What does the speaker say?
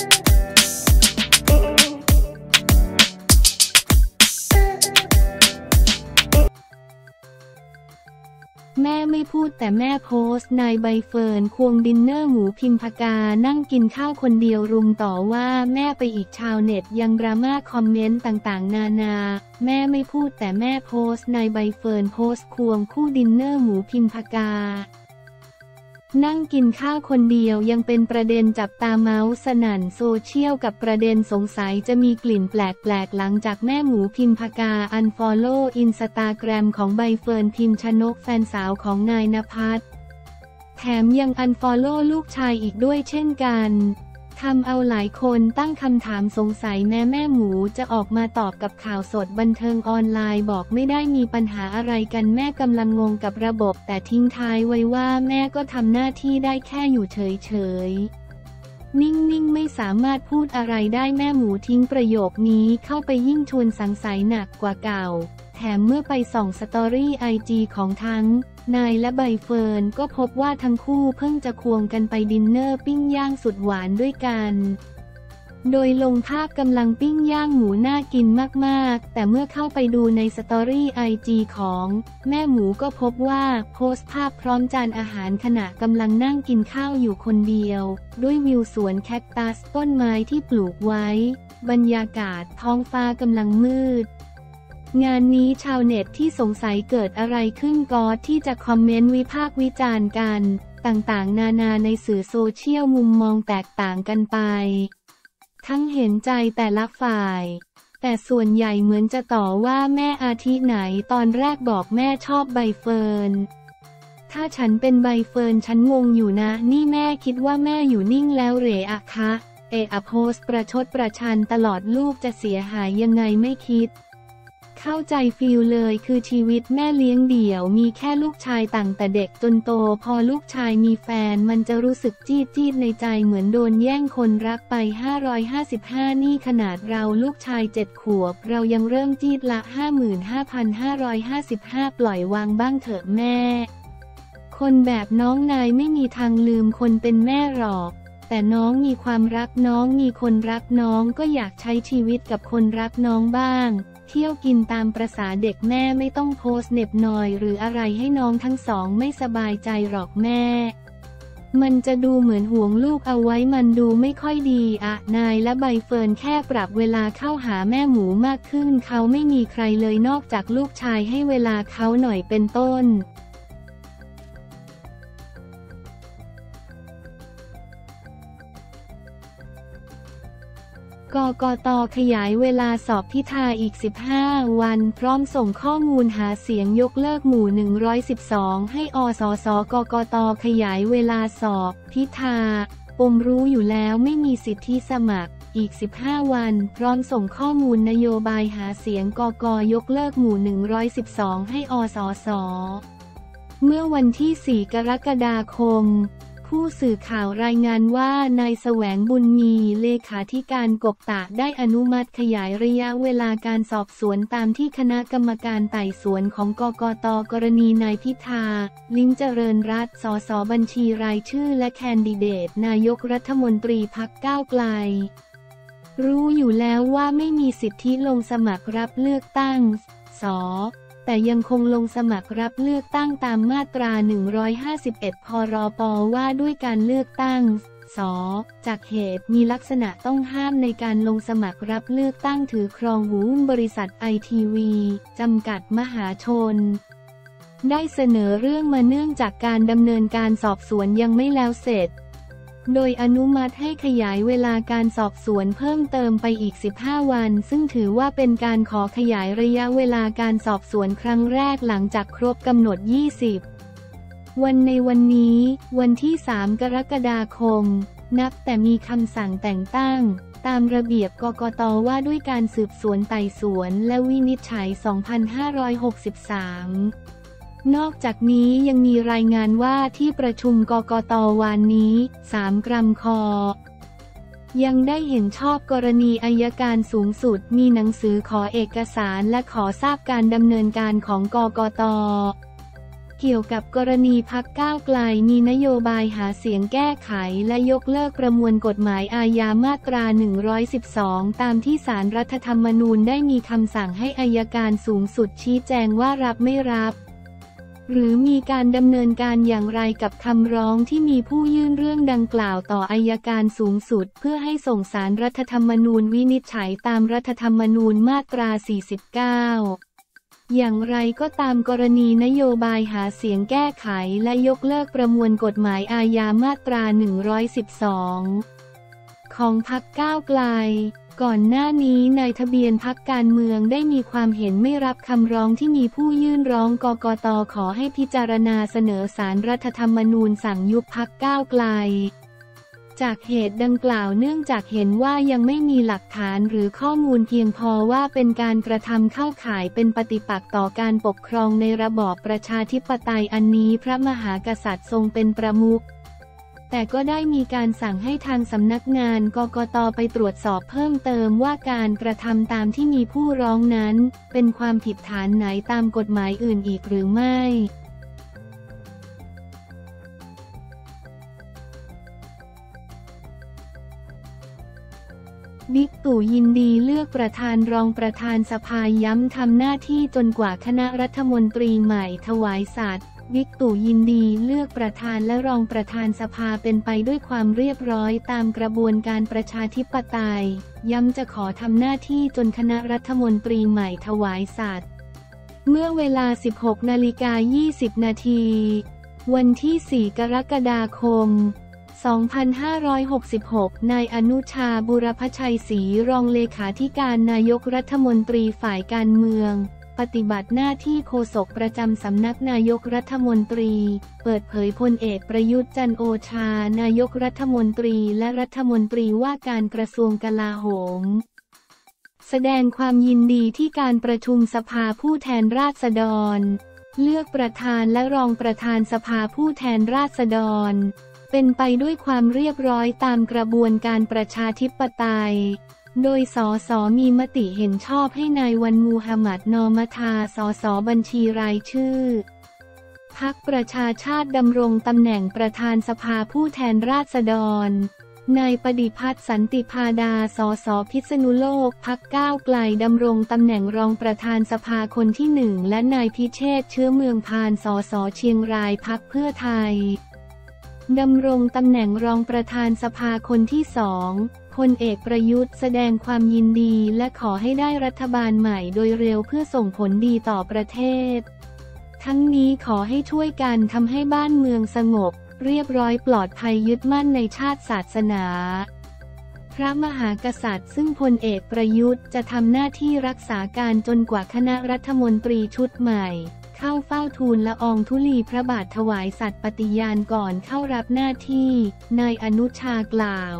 แม่ไม่พูดแต่แม่โพสต์นายใบเฟิร์นควงดินเนอร์หมูพิมพ์ผกา นั่งกินข้าวคนเดียวรุมต่อว่าแม่ไปอีกชาวเน็ตยังดราม่าคอมเมนต์ต่างๆ นานา แม่ไม่พูดแต่แม่โพสต์นายใบเฟิร์นโพสต์ควงคู่ดินเนอร์หมูพิมพ์ผกา นั่งกินข้าวคนเดียวยังเป็นประเด็นจับตาเมาท์สนั่นโซเชียลกับประเด็นสงสัยจะมีกลิ่นแปลกๆ หลังจากแม่หมูพิมพ์ผกา unfollow อินสตาแกรมของใบเฟิร์นพิมชนกแฟนสาวของนายนภัสแถมยัง unfollow ลูกชายอีกด้วยเช่นกัน ทำเอาหลายคนตั้งคำถามสงสัยแม่แม่หมูจะออกมาตอบกับข่าวสดบันเทิงออนไลน์บอกไม่ได้มีปัญหาอะไรกันแม่กำลังงงกับระบบ แต่ทิ้งท้ายไว้ว่าแม่ก็ทำหน้าที่ได้แค่อยู่เฉยๆ นิ่งๆ ไม่สามารถพูดอะไรได้แม่หมูทิ้งประโยคนี้เข้าไปยิ่งชวนสังสัยหนักกว่าเก่า แถมเมื่อไปส่อง story IG ของทั้ง นายและใบเฟิร์นก็พบว่าทั้งคู่เพิ่งจะควงกันไปดินเนอร์ปิ้งย่างสุดหวานด้วยกัน โดยลงภาพกำลังปิ้งย่างหมูน่ากินมากๆ แต่เมื่อเข้าไปดูใน story IG ของ แม่หมูก็พบว่าโพสต์ภาพพร้อมจานอาหารขณะกำลังนั่งกินข้าวอยู่คนเดียว ด้วยวิวสวนแคคตัสต้นไม้ที่ปลูกไว้ บรรยากาศท้องฟ้ากำลังมืด งานนี้ชาวเน็ตที่สงสัยเกิดอะไรขึ้นก็ที่จะคอมเมนต์วิพากษ์วิจารณ์กัน ต่างๆ นานาในสื่อโซเชียลมุมมองแตกต่างกันไป ทั้งเห็นใจแต่ละฝ่าย แต่ส่วนใหญ่เหมือนจะต่อว่าแม่อาทิไหนตอนแรกบอกแม่ชอบใบเฟิร์นถ้าฉันเป็นใบเฟิร์นฉันงงอยู่นะ นี่แม่คิดว่าแม่อยู่นิ่งแล้วเหรอะคะ เออโพสต์ประชดประชันตลอดลูกจะเสียหายยังไงไม่คิด เข้าใจ feel เลยคือชีวิตแม่เลี้ยงเดี่ยวมีแค่ลูกชายตั้งแต่เด็กจนโต พอลูกชายมีแฟนมันจะรู้สึกจี๊ดจี๊ดในใจเหมือนโดนแย่งคนรักไป 555 นี่ขนาดเราลูกชายเจ็ดขวบ เรายังเริ่มจี๊ดละ 55,555 ปล่อยวางบ้างเถอะแม่ คนแบบน้องนายไม่มีทางลืมคนเป็นแม่หรอกแต่น้องมีความรักน้องมีคนรักน้องก็อยากใช้ชีวิตกับคนรักน้องบ้าง เที่ยวกินตามประษาเด็กแม่ไม่ต้องโพสเน็บหน่อย หรืออะไรให้น้องทั้งสองไม่สบายใจหรอกแม่ มันจะดูเหมือนห่วงลูกเอาไว้มันดูไม่ค่อยดีอะนายและใบเฟิร์นแค่ปรับเวลาเข้าหาแม่หมูมากขึ้น เขาไม่มีใครเลยนอกจากลูกชายให้เวลาเขาหน่อยเป็นต้น กกตขยายเวลาสอบพิธาอีก 15 วัน พร้อมส่งข้อมูลหาเสียงยกเลิกหมู่ 112 ให้อสสกกตขยายเวลาสอบ พิธาปมรู้อยู่แล้วไม่มีสิทธิสมัคร อีก 15 วัน พร้อมส่งข้อมูลนโยบายหาเสียงกกยกเลิกหมู่ 112 ให้อสส เมื่อวันที่ 4 กรกฎาคม ผู้สื่อข่าวรายงานว่านายแสวงบุญมีเลขาธิการกบตะได้อนุมัติขยายระยะเวลาการสอบสวนตามที่คณะกรรมการไต่สวนของกกตกรณีนายพิธา ลิมเจริญรัตสสบัญชีรายชื่อและแคนดิเดต นายกรัฐมนตรีพักก้าวไกลรู้อยู่แล้วว่าไม่มีสิทธิลงสมัครรับเลือกตั้ง ส แต่ยังคงลงสมัครรับเลือกตั้งตามมาตรา 151 พรปว่าด้วยการเลือกตั้ง ส จากเหตุมีลักษณะต้องห้ามในการลงสมัครรับเลือกตั้งถือครองหุ้นบริษัทไอทีวีจำกัดมหาชนได้เสนอเรื่องมาเนื่องจากการดำเนินการสอบสวนยังไม่แล้วเสร็จ โดยอนุมัติให้ขยายเวลาการสอบสวนเพิ่มเติมไปอีก 15 วัน ซึ่งถือว่าเป็นการขอขยายระยะเวลาการสอบสวนครั้งแรกหลังจากครบกำหนด 20 วันในวันนี้ วันที่ 3 กรกฎาคม นับแต่มีคำสั่งแต่งตั้งตามระเบียบกกตว่าด้วยการสืบสวนไต่สวนและวินิจฉัย 2563 นอกจากนี้ยังมีรายงานว่าที่ประชุมกกตวันนี้ 3 กรัมคอ ยังได้เห็นชอบกรณีอายการสูงสุดมีหนังสือขอเอกสารและขอทราบการดำเนินการของกกตเกี่ยวกับกรณีพักก้าวไกลมีนโยบายหาเสียงแก้ไขและยกเลิกประมวลกฎหมายอาญามาตรา 112 ตามที่สารรัฐธรรมนูญได้มีคำสั่งให้อายการสูงสุดชี้แจงว่ารับไม่รับ หรือมีการดำเนินการอย่างไรกับคำร้องที่มีผู้ยื่นเรื่องดังกล่าวต่ออายการสูงสุด เพื่อให้ส่งสารรัฐธรรมนูญวินิจฉัยตามรัฐธรรมนูญมาตรา 49อย่างไรก็ตามกรณีนโยบายหาเสียงแก้ไขและยกเลิกประมวลกฎหมายอาญามาตรา 112 ของพักก้าวไกล ก่อนหน้านี้นายทะเบียนพักการเมืองได้มีความเห็นไม่รับคำร้องที่มีผู้ยื่นร้องกกตขอให้พิจารณาเสนอสารรัฐธรรมนูญสั่งยุบพักก้าวไกล จากเหตุดังกล่าวเนื่องจากเห็นว่ายังไม่มีหลักฐานหรือข้อมูลเพียงพอว่าเป็นการกระทำเข้าข่ายเป็นปฏิปักษ์ต่อการปกครองในระบอบประชาธิปไตยอันนี้พระมหากษัตริย์ทรงเป็นประมุข แต่ก็ได้มีการสั่งให้ทางสำนักงานกกตไปตรวจสอบเพิ่มเติมว่าการกระทำตามที่มีผู้ร้องนั้น เป็นความผิดฐานไหนตามกฎหมายอื่นอีกหรือไม่ บิ๊กตู่ยินดีเลือกประธานรองประธานสภาย้ำทำหน้าที่จนกว่าคณะรัฐมนตรีใหม่ถวายสัตว์ บิ๊กตู่ยินดีเลือกประธานและรองประธานสภาเป็นไปด้วยความเรียบร้อยตามกระบวนการประชาธิปไตย ย้ำจะขอทำหน้าที่จนคณะรัฐมนตรีใหม่ถวายสัตว์ เมื่อเวลา 16 นาฬิกา 20 นาที วันที่ 4 กรกฎาคม 2566 นายอนุชาบุรพชัยศรีรองเลขาธิการนายกรัฐมนตรีฝ่ายการเมือง ปฏิบัติหน้าที่โฆษกประจำสำนักนายกรัฐมนตรี เปิดเผยพลเอกประยุทธ์จันโอชา นายกรัฐมนตรีและรัฐมนตรีว่าการกระทรวงกลาโหม แสดงความยินดีที่การประชุมสภาผู้แทนราษฎร เลือกประธานและรองประธานสภาผู้แทนราษฎร เป็นไปด้วยความเรียบร้อยตามกระบวนการประชาธิปไตย โดยสสมีมติเห็นชอบให้นายวันมูฮัมหมัดนอมทาสสบัญชีรายชื่อพักประชาชาติดำรงตำแหน่งประธานสภาผู้แทนราษฎร นายปฏิพัฒน์สันติพาดา สสพิษณุโลก พักก้าวไกลดำรงตำแหน่งรองประธานสภาคนที่หนึ่งและนายพิเชษเชื้อเมืองพาน สสเชียงรายพักเพื่อไทย ดำรงตำแหน่งรองประธานสภาคนที่สองพลเอกประยุทธ์แสดงความยินดีและขอให้ได้รัฐบาลใหม่โดยเร็วเพื่อส่งผลดีต่อประเทศ ทั้งนี้ขอให้ช่วยกันทำให้บ้านเมืองสงบ เรียบร้อยปลอดภัยยึดมั่นในชาติศาสนา ระมหากษัตริย์ ซึ่งพลเอกประยุทธ์จะทำหน้าที่รักษาการจนกว่าคณะรัฐมนตรีชุดใหม่ เข้าเฝ้าทูลละอองธุลีพระบาทถวายสัตย์ปฏิญาณก่อนเข้ารับหน้าที่นายอนุชากล่าว